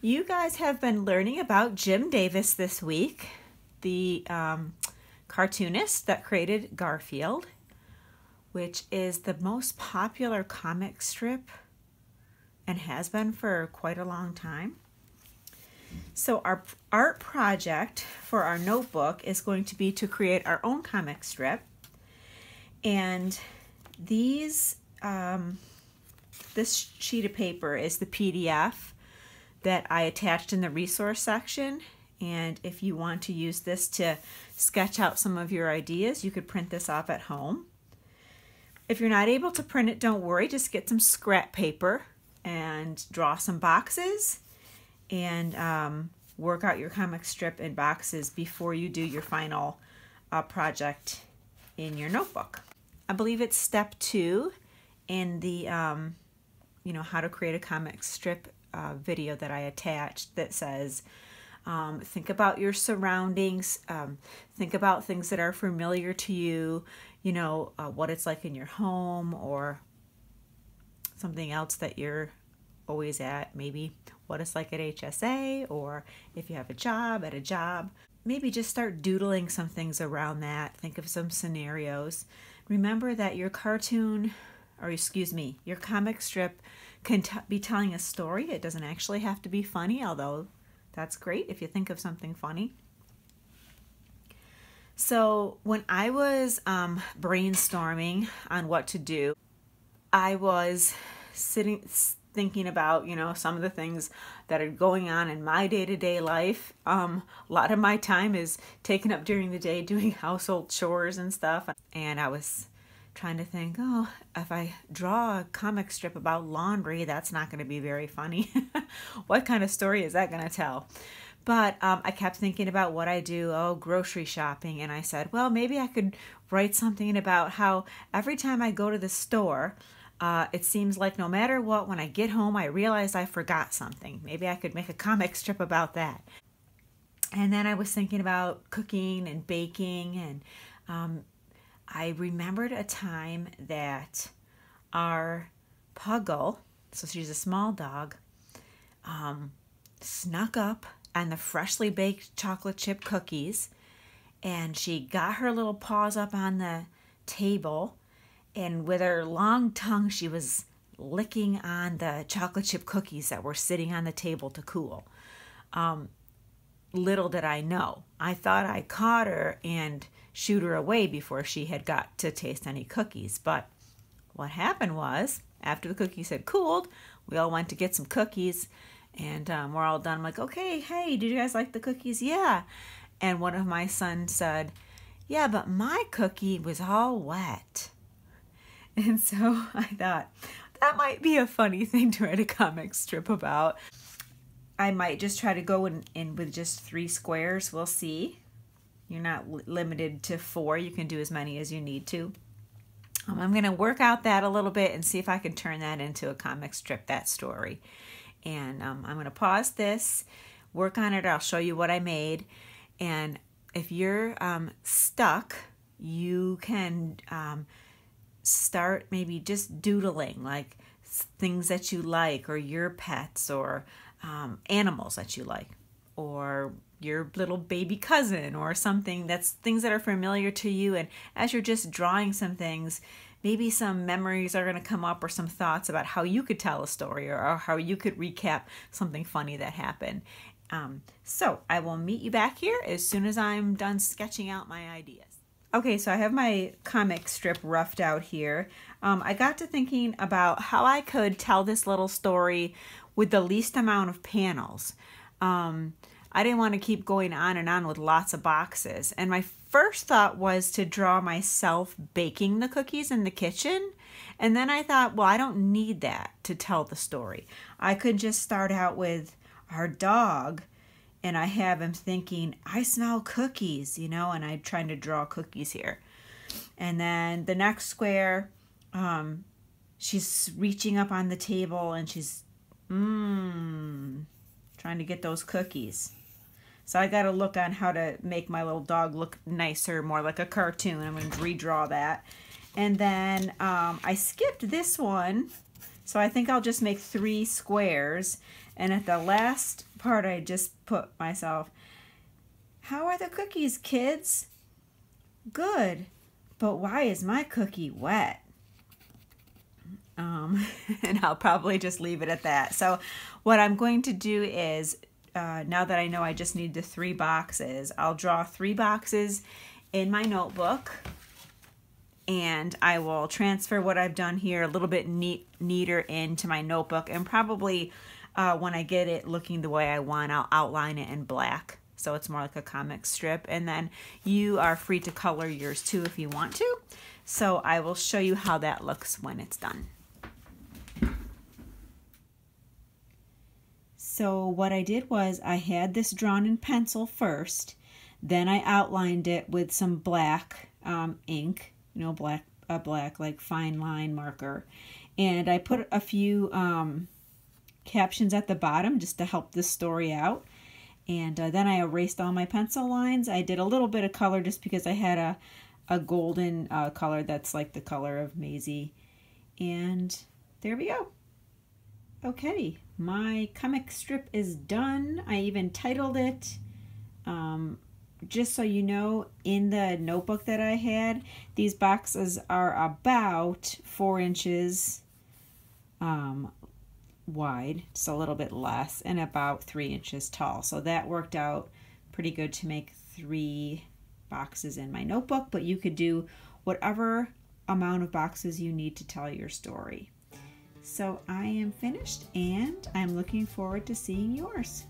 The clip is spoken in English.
You guys have been learning about Jim Davis this week, the um, cartoonist that created Garfield, which is the most popular comic strip and has been for quite a long time. So, our art project for our notebook is going to be to create our own comic strip. And these, um, this sheet of paper is the PDF that I attached in the resource section. And if you want to use this to sketch out some of your ideas, you could print this off at home. If you're not able to print it, don't worry, just get some scrap paper and draw some boxes and um, work out your comic strip in boxes before you do your final uh, project in your notebook. I believe it's step two in the, um, you know, how to create a comic strip uh, video that I attached that says, um, think about your surroundings, um, think about things that are familiar to you, you know, uh, what it's like in your home or something else that you're always at, maybe what it's like at HSA or if you have a job at a job. Maybe just start doodling some things around that. Think of some scenarios. Remember that your cartoon, or excuse me, your comic strip can be telling a story. It doesn't actually have to be funny, although that's great if you think of something funny. So, when I was um, brainstorming on what to do, I was sitting thinking about, you know, some of the things that are going on in my day to day life. Um, a lot of my time is taken up during the day doing household chores and stuff. And I was trying to think, oh, if I draw a comic strip about laundry, that's not going to be very funny. what kind of story is that going to tell? But um, I kept thinking about what I do, oh, grocery shopping. And I said, well, maybe I could write something about how every time I go to the store, uh, it seems like no matter what, when I get home, I realize I forgot something. Maybe I could make a comic strip about that. And then I was thinking about cooking and baking and um, I remembered a time that our puggle, so she's a small dog, um, snuck up on the freshly baked chocolate chip cookies and she got her little paws up on the table and with her long tongue she was licking on the chocolate chip cookies that were sitting on the table to cool. Um, little did I know. I thought I caught her and shoot her away before she had got to taste any cookies. But what happened was, after the cookies had cooled, we all went to get some cookies and um, we're all done. I'm like, okay, hey, did you guys like the cookies? Yeah. And one of my sons said, yeah, but my cookie was all wet. And so I thought, that might be a funny thing to write a comic strip about. I might just try to go in, in with just three squares. We'll see. You're not limited to four. You can do as many as you need to. Um, I'm going to work out that a little bit and see if I can turn that into a comic strip, that story. And um, I'm going to pause this, work on it. I'll show you what I made. And if you're um, stuck, you can um, start maybe just doodling like things that you like or your pets or um, animals that you like or your little baby cousin or something that's things that are familiar to you and as you're just drawing some things maybe some memories are going to come up or some thoughts about how you could tell a story or, or how you could recap something funny that happened um, so i will meet you back here as soon as i'm done sketching out my ideas Okay, so I have my comic strip roughed out here. Um, I got to thinking about how I could tell this little story with the least amount of panels. Um, I didn't want to keep going on and on with lots of boxes. And my first thought was to draw myself baking the cookies in the kitchen. And then I thought, well, I don't need that to tell the story. I could just start out with our dog and I have him thinking, I smell cookies, you know, and I'm trying to draw cookies here. And then the next square, um, she's reaching up on the table and she's Mmm. Trying to get those cookies. So I got to look on how to make my little dog look nicer, more like a cartoon. I'm going to redraw that. And then um, I skipped this one. So I think I'll just make three squares. And at the last part, I just put myself, How are the cookies, kids? Good, but why is my cookie wet? Um, and I'll probably just leave it at that. So, what I'm going to do is, uh, now that I know I just need the three boxes, I'll draw three boxes in my notebook and I will transfer what I've done here a little bit neat, neater into my notebook and probably uh, when I get it looking the way I want, I'll outline it in black. So it's more like a comic strip. And then you are free to color yours too if you want to. So I will show you how that looks when it's done. So what I did was I had this drawn in pencil first. Then I outlined it with some black um, ink you know, black a black like fine line marker. And I put a few um, captions at the bottom just to help the story out. And uh, then I erased all my pencil lines. I did a little bit of color just because I had a, a golden uh, color that's like the color of Maisie. And there we go. Okay, my comic strip is done. I even titled it. Um, just so you know, in the notebook that I had, these boxes are about four inches um, wide, just a little bit less, and about three inches tall. So that worked out pretty good to make three boxes in my notebook, but you could do whatever amount of boxes you need to tell your story. So I am finished and I'm looking forward to seeing yours.